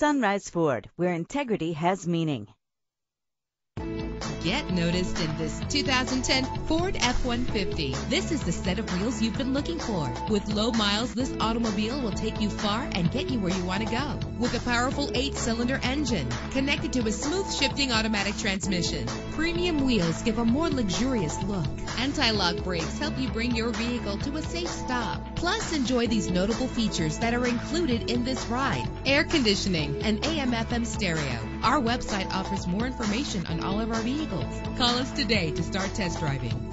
Sunrise Ford, where integrity has meaning. Get noticed in this 2010 Ford F-150. This is the set of wheels you've been looking for. With low miles, this automobile will take you far and get you where you want to go. With a powerful eight-cylinder engine connected to a smooth shifting automatic transmission, premium wheels give a more luxurious look. Anti-lock brakes help you bring your vehicle to a safe stop. Plus, enjoy these notable features that are included in this ride. Air conditioning and AM-FM stereo. Our website offers more information on all of our vehicles Call us today to start test driving.